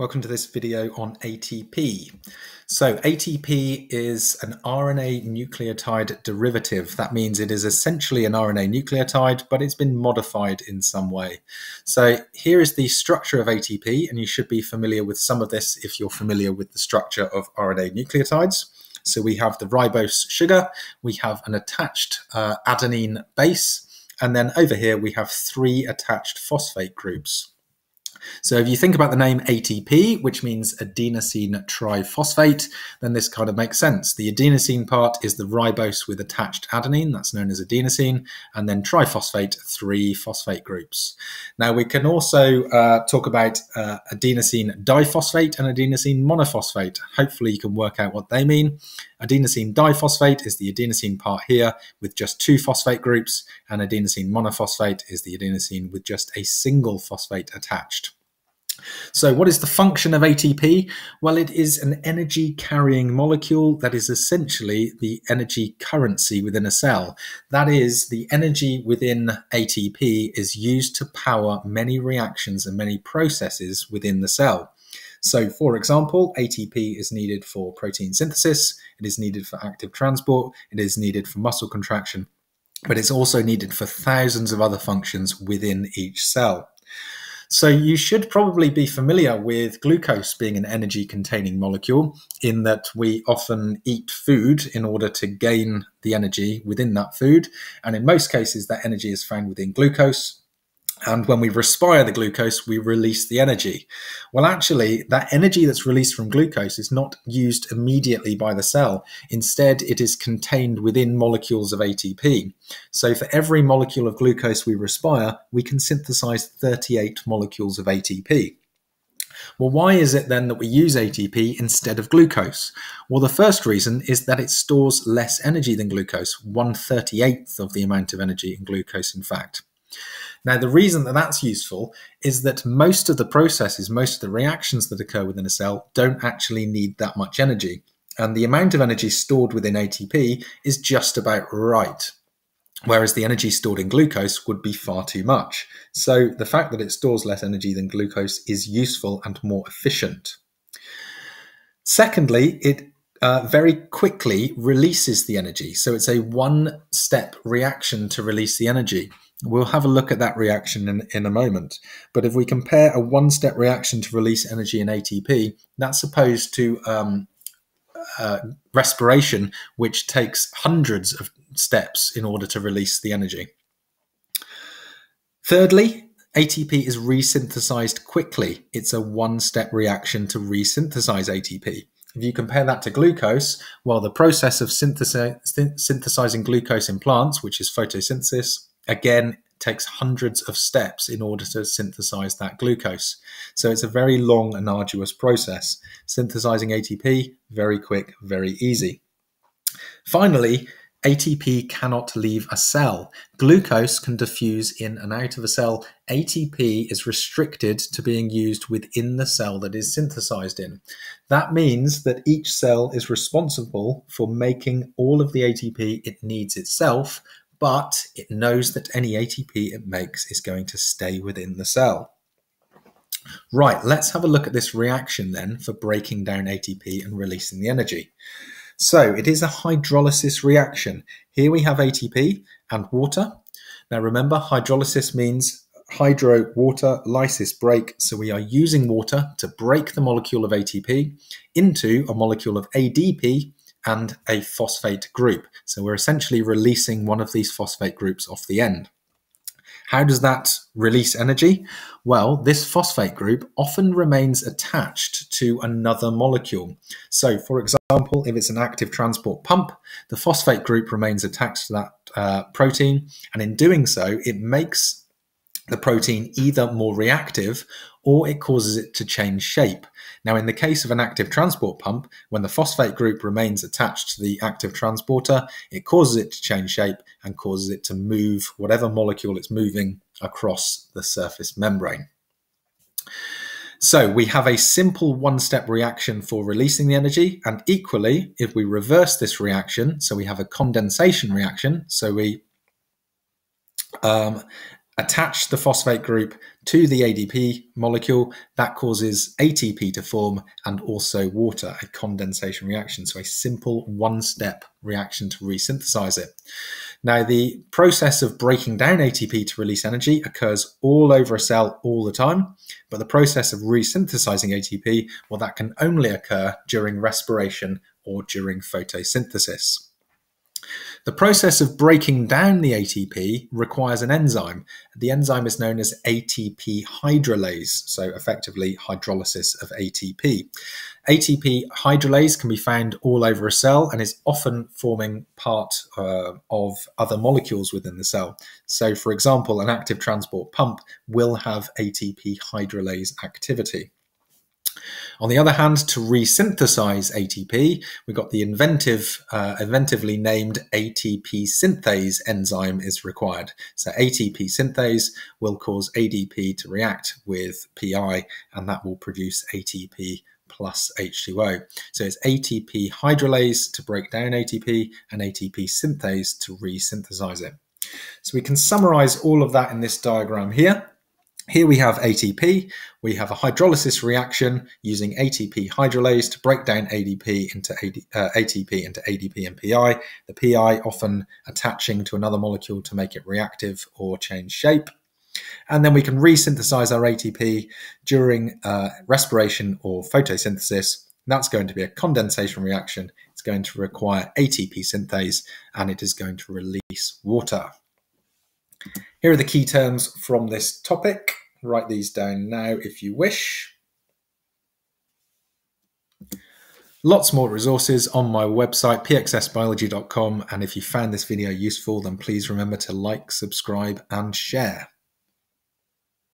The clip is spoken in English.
Welcome to this video on ATP. So ATP is an RNA nucleotide derivative. That means it is essentially an RNA nucleotide, but it's been modified in some way. So here is the structure of ATP, and you should be familiar with some of this if you're familiar with the structure of RNA nucleotides. So we have the ribose sugar, we have an attached uh, adenine base, and then over here we have three attached phosphate groups. So if you think about the name ATP, which means adenosine triphosphate, then this kind of makes sense. The adenosine part is the ribose with attached adenine, that's known as adenosine, and then triphosphate, three phosphate groups. Now we can also uh, talk about uh, adenosine diphosphate and adenosine monophosphate. Hopefully you can work out what they mean. Adenosine diphosphate is the adenosine part here with just two phosphate groups, and adenosine monophosphate is the adenosine with just a single phosphate attached. So, what is the function of ATP? Well, it is an energy carrying molecule that is essentially the energy currency within a cell. That is, the energy within ATP is used to power many reactions and many processes within the cell. So, for example, ATP is needed for protein synthesis, it is needed for active transport, it is needed for muscle contraction, but it's also needed for thousands of other functions within each cell. So you should probably be familiar with glucose being an energy containing molecule in that we often eat food in order to gain the energy within that food. And in most cases, that energy is found within glucose. And when we respire the glucose, we release the energy. Well, actually, that energy that's released from glucose is not used immediately by the cell. Instead, it is contained within molecules of ATP. So for every molecule of glucose we respire, we can synthesize 38 molecules of ATP. Well, why is it then that we use ATP instead of glucose? Well, the first reason is that it stores less energy than glucose, 1 38th of the amount of energy in glucose, in fact. Now, the reason that that's useful is that most of the processes, most of the reactions that occur within a cell don't actually need that much energy. And the amount of energy stored within ATP is just about right. Whereas the energy stored in glucose would be far too much. So the fact that it stores less energy than glucose is useful and more efficient. Secondly, it uh, very quickly releases the energy. So it's a one step reaction to release the energy. We'll have a look at that reaction in, in a moment. But if we compare a one step reaction to release energy in ATP, that's opposed to um, uh, respiration, which takes hundreds of steps in order to release the energy. Thirdly, ATP is resynthesized quickly. It's a one step reaction to resynthesize ATP. If you compare that to glucose, well, the process of synthesizing glucose in plants, which is photosynthesis, again takes hundreds of steps in order to synthesize that glucose. So it's a very long and arduous process. Synthesizing ATP, very quick, very easy. Finally, ATP cannot leave a cell. Glucose can diffuse in and out of a cell. ATP is restricted to being used within the cell that is synthesized in. That means that each cell is responsible for making all of the ATP it needs itself, but it knows that any ATP it makes is going to stay within the cell. Right, let's have a look at this reaction then for breaking down ATP and releasing the energy. So it is a hydrolysis reaction. Here we have ATP and water. Now remember, hydrolysis means hydro, water, lysis, break. So we are using water to break the molecule of ATP into a molecule of ADP and a phosphate group. So we're essentially releasing one of these phosphate groups off the end. How does that release energy? Well, this phosphate group often remains attached to another molecule. So, for example, if it's an active transport pump, the phosphate group remains attached to that uh, protein, and in doing so, it makes the protein either more reactive or it causes it to change shape. Now, in the case of an active transport pump, when the phosphate group remains attached to the active transporter, it causes it to change shape and causes it to move whatever molecule it's moving across the surface membrane. So we have a simple one-step reaction for releasing the energy, and equally, if we reverse this reaction, so we have a condensation reaction, so we um, attach the phosphate group to the ADP molecule. That causes ATP to form and also water, a condensation reaction. So a simple one-step reaction to resynthesize it. Now, the process of breaking down ATP to release energy occurs all over a cell all the time, but the process of resynthesizing ATP, well, that can only occur during respiration or during photosynthesis. The process of breaking down the ATP requires an enzyme. The enzyme is known as ATP hydrolase, so effectively hydrolysis of ATP. ATP hydrolase can be found all over a cell and is often forming part uh, of other molecules within the cell. So, for example, an active transport pump will have ATP hydrolase activity. On the other hand, to resynthesize ATP, we've got the inventive, uh, inventively named ATP synthase enzyme is required. So ATP synthase will cause ADP to react with PI, and that will produce ATP plus H2O. So it's ATP hydrolase to break down ATP and ATP synthase to resynthesize it. So we can summarize all of that in this diagram here. Here we have ATP. We have a hydrolysis reaction using ATP hydrolase to break down ADP into AD, uh, ATP into ADP and PI. The PI often attaching to another molecule to make it reactive or change shape. And then we can resynthesize our ATP during uh, respiration or photosynthesis. That's going to be a condensation reaction. It's going to require ATP synthase and it is going to release water. Here are the key terms from this topic. Write these down now if you wish. Lots more resources on my website, pxsbiology.com. And if you found this video useful, then please remember to like, subscribe, and share.